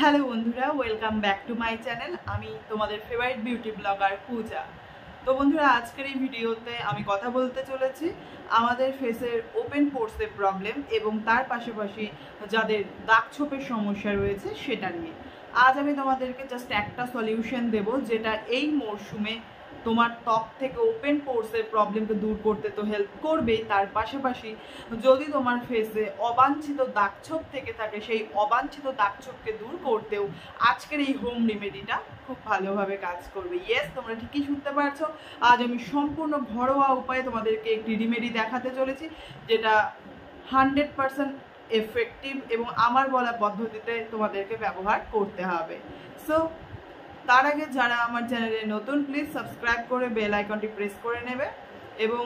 Hello বন্ধুরা welcome back to my channel আমি তোমাদের ফেভারিট বিউটি ব্লগার পূজা। তো বন্ধুরা, আজকের এই ভিডিওতে আমি কথা বলতে চলেছি আমাদের ফেসের ওপেন পোর্সের প্রবলেম এবং তার পাশাপাশি যাদের দাগ ছোপের সমস্যা রয়েছে সেটা নিয়ে। আজ আমি তোমাদেরকে জাস্ট একটা সলিউশন দেব, যেটা এই মরশুমে তোমার ত্বক থেকে ওপেন পোর্সের প্রবলেমকে দূর করতে তো হেল্প করবেই। তার পাশাপাশি যদি তোমার ফেসে অবাঞ্ছিত দাগছোপ থেকে থাকে, সেই অবাঞ্ছিত দাগছোপকে দূর করতেও আজকের এই হোম রেমেডিটা খুব ভালোভাবে কাজ করবে। ইয়েস তোমরা ঠিকই শুনতে পারছ। আজ আমি সম্পূর্ণ ঘরোয়া উপায়ে তোমাদেরকে একটি রেমেডি দেখাতে চলেছি, যেটা হান্ড্রেড পারসেন্ট এফেক্টিভ এবং আমার বলা পদ্ধতিতে তোমাদেরকে ব্যবহার করতে হবে। সো তার আগে যারা আমার চ্যানেলে নতুন প্লিজ সাবস্ক্রাইব করে বেল আইকনটি প্রেস করে নেবে এবং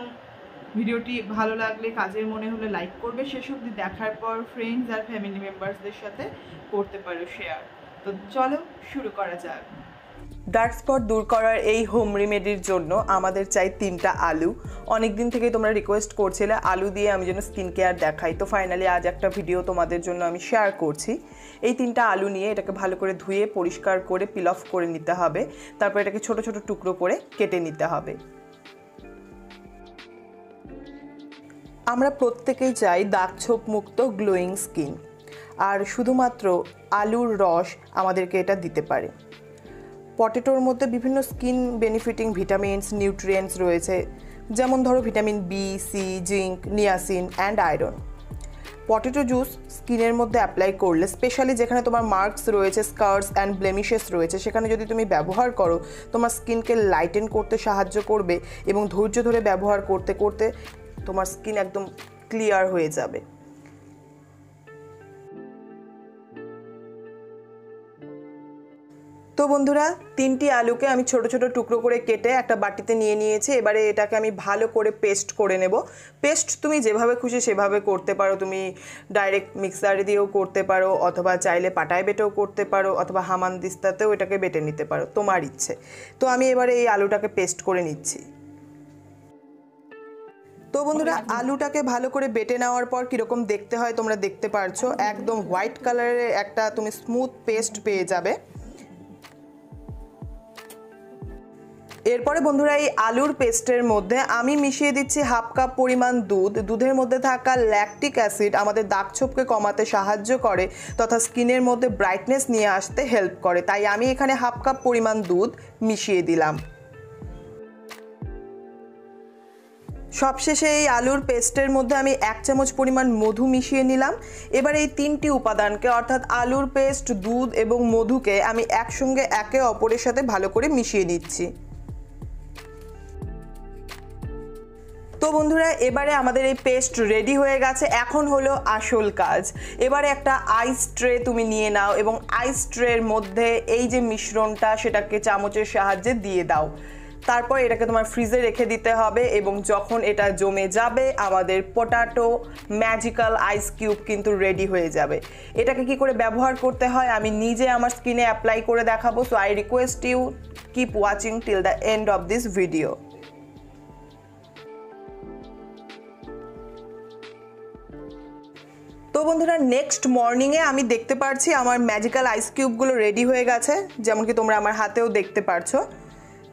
ভিডিওটি ভালো লাগলে, কাজের মনে হলে লাইক করবে। অবধি দেখার পর ফ্রেন্ডস আর ফ্যামিলি মেম্বারসদের সাথে করতে পারো শেয়ার তো চলো শুরু করা যাক। ডার্ক স্পট দূর করার এই হোম রেমেডির জন্য আমাদের চাই তিনটা আলু। অনেক দিন থেকে তোমরা রিকোয়েস্ট করছিলে আলু দিয়ে আমি যেন স্কিন কেয়ার দেখাই। তো ফাইনালি আজ একটা ভিডিও তোমাদের জন্য আমি শেয়ার করছি। এই তিনটা আলু নিয়ে এটাকে ভালো করে ধুয়ে, পরিষ্কার করে পিল অফ করে নিতে হবে। তারপর এটাকে ছোট ছোট টুকরো করে কেটে নিতে হবে। আমরা প্রত্যেকেই চাই দাগ ছোপ মুক্ত গ্লোয়িং স্কিন আর শুধুমাত্র আলুর রস আমাদেরকে এটা দিতে পারে। পটেটোর মধ্যে বিভিন্ন স্কিন বেনিফিটিং ভিটামিনস, নিউট্রিয়েন্টস রয়েছে। যেমন ধরো vitamin B C zinc, niacin and iron potato juice স্কিনের মধ্যে অ্যাপ্লাই করলে, স্পেশালি যেখানে তোমার মার্কস রয়েছে, স্কার্স অ্যান্ড ব্লেমিশেস রয়েছে, সেখানে যদি তুমি ব্যবহার করো, তোমার স্কিনকে লাইটেন করতে সাহায্য করবে এবং ধৈর্য ধরে ব্যবহার করতে করতে তোমার স্কিন একদম ক্লিয়ার হয়ে যাবে। তো বন্ধুরা তিনটি আলুকে আমি ছোট ছোট টুকরো করে কেটে একটা বাটিতে নিয়ে নিয়েছি। এবারে এটাকে আমি ভালো করে পেস্ট করে নেব। পেস্ট তুমি যেভাবে খুশি সেভাবে করতে পারো। তুমি ডাইরেক্ট মিক্সারে দিয়েও করতে পারো অথবা চাইলে পাটায় বেটেও করতে পারো অথবা হামান দিস্তাতেও এটাকে বেটে নিতে পারো তোমার ইচ্ছে। তো আমি এবারে এই আলুটাকে পেস্ট করে নিচ্ছি। তো বন্ধুরা আলুটাকে ভালো করে বেটে নেওয়ার পর কীরকম দেখতে হয় তোমরা দেখতে পারছ? একদম হোয়াইট কালারের একটা তুমি স্মুথ পেস্ট পেয়ে যাবে। এরপরে বন্ধুরা এই আলুর পেস্টের মধ্যে আমি মিশিয়ে দিচ্ছি হাফ কাপ পরিমাণ দুধ। দুধের মধ্যে থাকা ল্যাকটিক অ্যাসিড আমাদের দাগ ছোপকে কমাতে সাহায্য করে তথা স্কিনের মধ্যে ব্রাইটনেস নিয়ে আসতে হেল্প করে। তাই আমি এখানে হাফ কাপ পরিমাণ দুধ মিশিয়ে দিলাম। সবশেষে এই আলুর পেস্টের মধ্যে আমি এক চামচ পরিমাণ মধু মিশিয়ে নিলাম। এবার এই তিনটি উপাদানকে অর্থাৎ আলুর পেস্ট, দুধ এবং মধুকে আমি একসঙ্গে একে অপরের সাথে ভালো করে মিশিয়ে নিচ্ছি। বন্ধুরা, এবারে আমাদের এই পেস্ট রেডি হয়ে গেছে। এখন হলো আসল কাজ। এবারে একটা আইস ট্রে তুমি নিয়ে নাও এবং আইস ট্রের মধ্যে এই যে মিশ্রণটা, সেটাকে চামচের সাহায্যে দিয়ে দাও। তারপর এটাকে তোমার ফ্রিজে রেখে দিতে হবে এবং যখন এটা জমে যাবে, আমাদের পটাটো ম্যাজিক্যাল আইস কিউব কিন্তু রেডি হয়ে যাবে। এটাকে কি করে ব্যবহার করতে হয়? আমি নিজে আমার স্কিনে অ্যাপ্লাই করে দেখাবো। So I request you keep watching till the end of this video তো বন্ধুরা নেক্সট মর্নিংয়ে আমি দেখতে পারছি আমার ম্যাজিক্যাল আইস কিউবগুলো রেডি হয়ে গেছে, যেমন কি তোমরা আমার হাতেও দেখতে পারছ।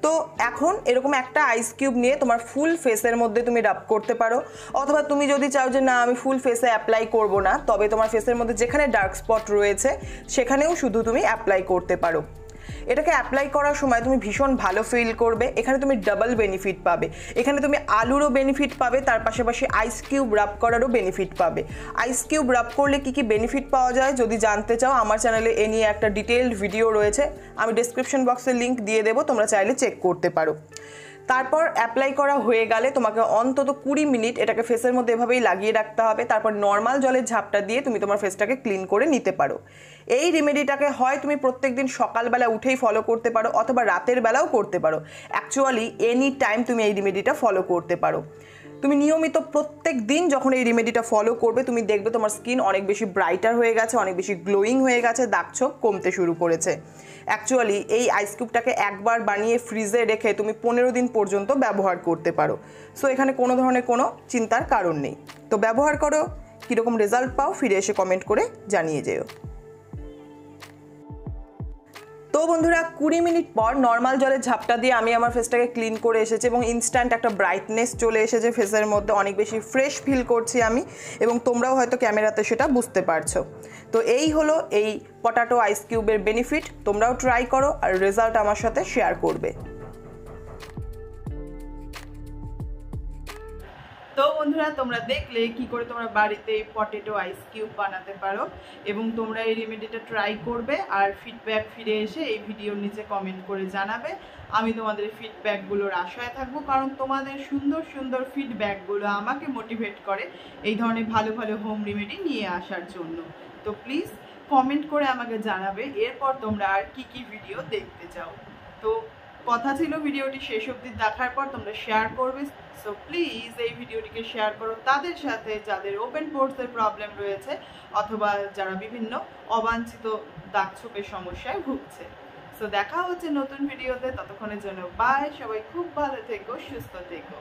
তো এখন এরকম একটা আইস কিউব নিয়ে তোমার ফুল ফেসের মধ্যে তুমি রাব করতে পারো, অথবা তুমি যদি চাও যে না, আমি ফুল ফেসে অ্যাপ্লাই করব না, তবে তোমার ফেসের মধ্যে যেখানে ডার্ক স্পট রয়েছে, সেখানেও শুধু তুমি অ্যাপ্লাই করতে পারো। এটাকে অ্যাপ্লাই করার সময় তুমি ভীষণ ভালো ফিল করবে। এখানে তুমি ডাবল বেনিফিট পাবে। এখানে তুমি আলুরও বেনিফিট পাবে, তার পাশাপাশি আইস কিউব রাব করারও বেনিফিট পাবে। আইস কিউব রাব করলে কি কি বেনিফিট পাওয়া যায়? যদি জানতে চাও, আমার চ্যানেলে এ নিয়ে একটা ডিটেলড ভিডিও রয়েছে। আমি ডিসক্রিপশন বক্সে লিঙ্ক দিয়ে দেবো, তোমরা চাইলে চেক করতে পারো। তারপর অ্যাপ্লাই করা হয়ে গেলে তোমাকে অন্তত কুড়ি মিনিট এটাকে ফেসের মধ্যে এভাবেই লাগিয়ে রাখতে হবে। তারপর নর্মাল জলের ঝাপটা দিয়ে তুমি তোমার ফেসটাকে ক্লিন করে নিতে পারো। এই রেমেডিটাকে হয় তুমি প্রত্যেক দিন সকালবেলা উঠেই ফলো করতে পারো অথবা রাতের বেলাও করতে পারো। অ্যাকচুয়ালি এনি টাইম তুমি এই রেমেডিটা ফলো করতে পারো। তুমি নিয়মিত প্রত্যেক দিন যখন এই রেমেডিটা ফলো করবে, তুমি দেখবে তোমার স্কিন অনেক বেশি ব্রাইটার হয়ে গেছে, অনেক বেশি গ্লোয়িং হয়ে গেছে দাগছোপ কমতে শুরু করেছে। অ্যাকচুয়ালি এই আইস কিউবটাকে একবার বানিয়ে ফ্রিজে রেখে তুমি পনেরো দিন পর্যন্ত ব্যবহার করতে পারো। সো এখানে কোনো ধরনের কোনো চিন্তার কারণ নেই। তো ব্যবহার করো, কীরকম রেজাল্ট পাও, ফিরে এসে কমেন্ট করে জানিয়ে যেও। তো বন্ধুরা, কুড়ি মিনিট পর নর্মাল জলের ঝাপটা দিয়ে আমি আমার ফেসটাকে ক্লিন করে এসেছি এবং ইনস্ট্যান্ট একটা ব্রাইটনেস চলে এসেছে ফেসের মধ্যে। অনেক বেশি ফ্রেশ ফিল করছি আমি এবং তোমরাও হয়তো ক্যামেরাতে সেটা বুঝতে পারছ। তো এই হলো এই পটাটো আইস কিউবের বেনিফিট তোমরাও ট্রাই করো আর রেজাল্ট আমার সাথে শেয়ার করবে। তো বন্ধুরা, তোমরা দেখলে কি করে তোমরা বাড়িতে পটেটো আইস কিউব বানাতে পারো এবং তোমরা এই রেমেডিটা ট্রাই করবে আর ফিডব্যাক ফিরে এসে এই ভিডিওর নিচে কমেন্ট করে জানাবে। আমি তোমাদের ফিডব্যাকগুলোর আশায় থাকব কারণ তোমাদের সুন্দর সুন্দর ফিডব্যাকগুলো আমাকে মোটিভেট করে এই ধরনের ভালো ভালো হোম রেমেডি নিয়ে আসার জন্য। তো প্লিজ কমেন্ট করে আমাকে জানাবে, এরপর তোমরা আর কি কি ভিডিও দেখতে চাও। তো কথা ছিল, ভিডিওটি শেষ অবধি দেখার পর তোমরা শেয়ার করবে। সো প্লিজ এই ভিডিওটিকে শেয়ার করো তাদের সাথে যাদের ওপেন পোর্টসের প্রবলেম রয়েছে অথবা যারা বিভিন্ন অবাঞ্ছিত দাগ ছোপের সমস্যায় ভুগছে। সো দেখা হচ্ছে নতুন ভিডিওতে ততক্ষণের জন্য বাই সবাই খুব ভালো থেকো, সুস্থ থেকো।